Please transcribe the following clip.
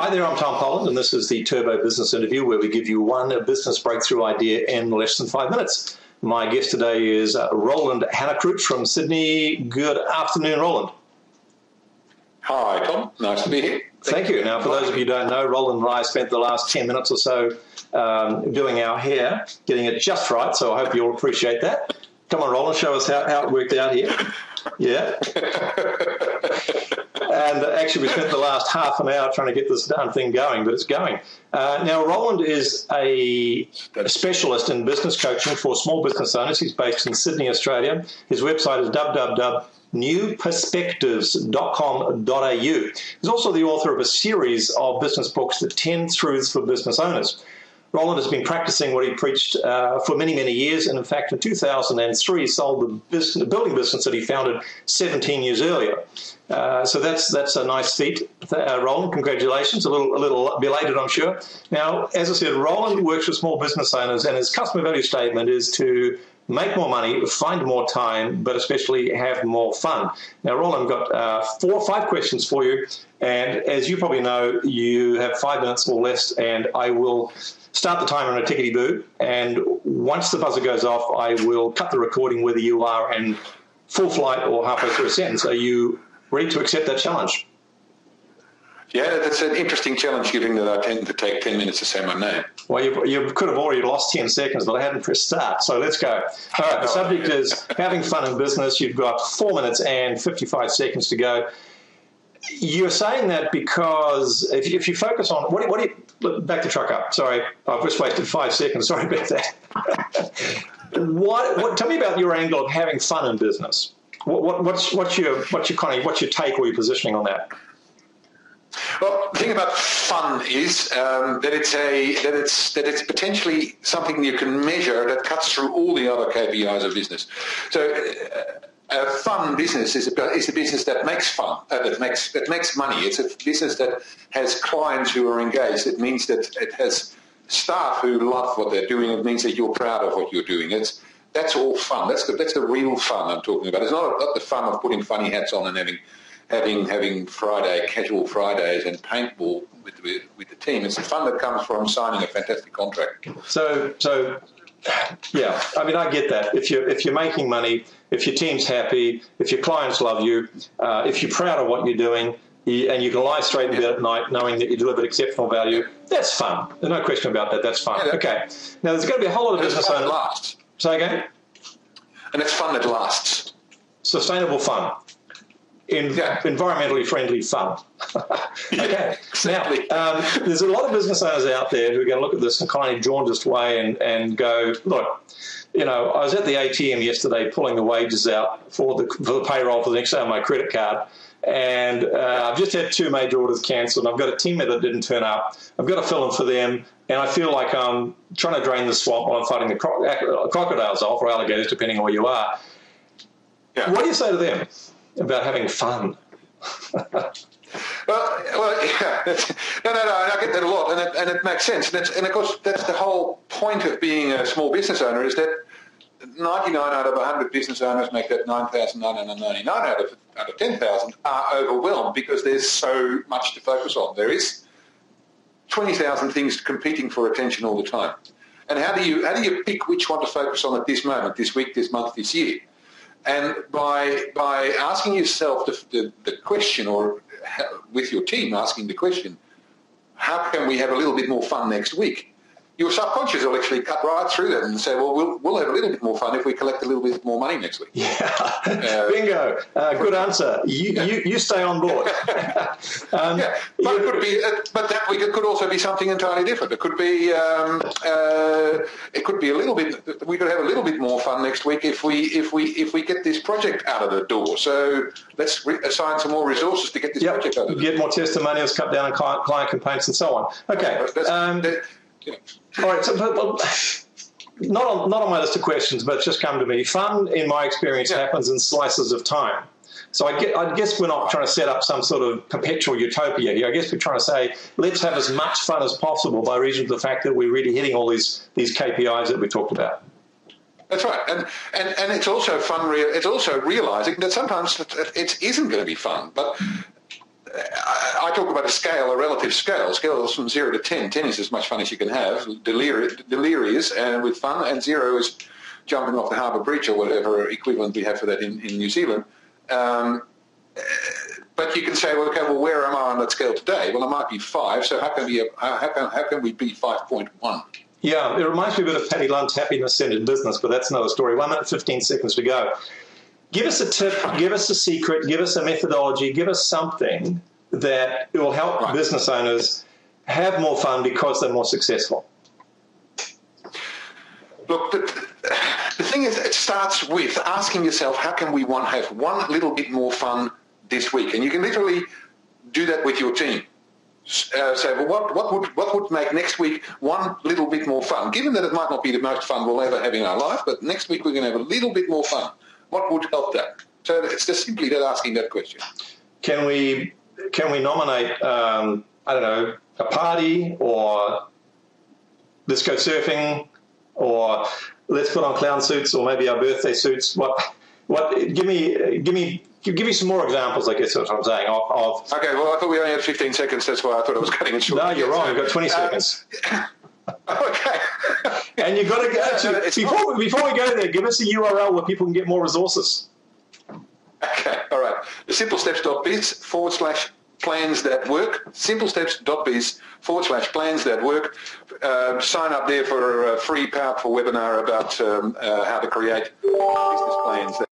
Hi there, I'm Tom Poland, and this is the Turbo Business Interview where we give you one business breakthrough idea in less than five minutes. My guest today is uh, Roland Hanekroot from Sydney. Good afternoon, Roland. Hi, Tom. Nice to be here. Thank, Thank you. you. Now, for those of you who don't know, Roland and I spent the last 10 minutes or so um, doing our hair, getting it just right, so I hope you'll appreciate that. Come on, Roland, show us how, how it worked out here. Yeah. and actually, we spent the last half an hour trying to get this darn thing going, but it's going. Uh, now, Roland is a, specialist in business coaching for small business owners. He's based in Sydney, Australia. His website is www.newperspectives.com.au. He's also the author of a series of business books, The 10 Truths for Business Owners. Roland has been practicing what he preached uh, for many, many years, and in fact, in 2003, he sold the, business, the building business that he founded 17 years earlier. Uh, so that's that's a nice feat, uh, Roland. Congratulations. A little a little belated, I'm sure. Now, as I said, Roland works with small business owners, and his customer value statement is to make more money, find more time, but especially have more fun. Now, Roland, I've got uh, four or five questions for you, and as you probably know, you have five minutes or less, and I will start the timer on a tickety boo, and once the buzzer goes off, I will cut the recording whether you are in full flight or halfway through a sentence. Are you ready to accept that challenge? Yeah, that's an interesting challenge given that I tend to take 10 minutes to say my name. Well, you, you could have already lost 10 seconds, but I hadn't pressed start, so let's go. All right, the subject is having fun in business. You've got four minutes and 55 seconds to go. You're saying that because if you, if you focus on what, what do you back the truck up? Sorry, I've just wasted five seconds. Sorry about that. what, what? Tell me about your angle of having fun in business. What, what, what's what's your what's your kind of what's your take or your positioning on that? Well, the thing about fun is um, that it's a that it's that it's potentially something you can measure that cuts through all the other KPIs of business. So. Uh, a fun business is a, is a business that makes fun, uh, that makes that makes money. It's a business that has clients who are engaged. It means that it has staff who love what they're doing. It means that you're proud of what you're doing. It's that's all fun. That's the that's the real fun I'm talking about. It's not, not the fun of putting funny hats on and having having having Friday casual Fridays and paintball with the, with the team. It's the fun that comes from signing a fantastic contract. So so yeah, I mean I get that. If you're if you're making money if your team's happy, if your clients love you, uh, if you're proud of what you're doing, you, and you can lie straight in bed at night knowing that you delivered exceptional value, that's fun. There's no question about that. That's fun. Yeah, okay. Now, there's going to be a whole lot of business owners. Say again? And it's fun that lasts. Sustainable fun. In, yeah. environmentally friendly fun. okay. exactly. Now, um, there's a lot of business owners out there who are going to look at this in a kind of jaundiced way and, and go, look, you know, I was at the ATM yesterday pulling the wages out for the, for the payroll for the next day on my credit card. And uh, I've just had two major orders cancelled. I've got a teammate that didn't turn up. I've got to fill in for them. And I feel like I'm trying to drain the swamp while I'm fighting the cro- uh, crocodiles off or alligators, depending on where you are. Yeah. What do you say to them about having fun? Well, well, yeah. No, no, no. I get that a lot, and it, and it makes sense. And, and, of course, that's the whole point of being a small business owner is that 99 out of 100 business owners make that 9,999 out of out of 10,000 are overwhelmed because there's so much to focus on. There is 20,000 things competing for attention all the time. And how do you how do you pick which one to focus on at this moment, this week, this month, this year? And by by asking yourself the, the, the question, or with your team asking the question, how can we have a little bit more fun next week? Your subconscious will actually cut right through that and say, well, we'll, we'll have a little bit more fun if we collect a little bit more money next week. Yeah, uh, bingo. Uh, good answer. You, yeah. you, you stay on board. um, yeah, but it could be, uh, but that week it could also be something entirely different. It could be, um, uh, it could be a little bit. We could have a little bit more fun next week if we if we if we get this project out of the door. So let's re- assign some more resources to get this yep. project out of the Get more testimonials, cut down on client, client complaints, and so on. Okay. Um, that, all right. So, but, but, not on not on my list of questions, but just come to me. Fun, in my experience, yeah. happens in slices of time. So I, get, I, guess we're not trying to set up some sort of perpetual utopia here. I guess we're trying to say let's have as much fun as possible by reason of the fact that we're really hitting all these these KPIs that we talked about. That's right, and and, and it's also fun. It's also realizing that sometimes it isn't going to be fun, but I talk about a scale, a relative scale. Scales from 0 to 10. 10 is as much fun as you can have, delirious, delirious and with fun, and 0 is jumping off the harbour bridge or whatever equivalent we have for that in, in New Zealand. Um, but you can say, well, okay, well, where am I on that scale today? Well, I might be 5, so how can we, how can, how can we be 5.1? Yeah, it reminds me a bit of Paddy Lund's happiness-centered business, but that's another story. One minute, 15 seconds to go. Give us a tip, give us a secret, give us a methodology, give us something that will help right. business owners have more fun because they're more successful. Look, the, the thing is, it starts with asking yourself, how can we want have one little bit more fun this week? And you can literally do that with your team. Uh, say, well, what, what, would, what would make next week one little bit more fun? Given that it might not be the most fun we'll ever have in our life, but next week we're going to have a little bit more fun. What would help that? So it's just simply that asking that question. Can we can we nominate um, I don't know a party or let's go surfing or let's put on clown suits or maybe our birthday suits? What what give me give me give me some more examples, I guess that's what I'm saying. Of, of okay, well, I thought we only had 15 seconds. That's why I thought I was cutting it short. No, you're wrong. You've got 20 uh, seconds. okay. and you've got to go to, before, we, before we go there, give us a URL where people can get more resources. Okay, all right. The simplesteps.biz forward slash plans that work. Simplesteps.biz forward slash plans that work. Uh, sign up there for a free, powerful webinar about um, uh, how to create business plans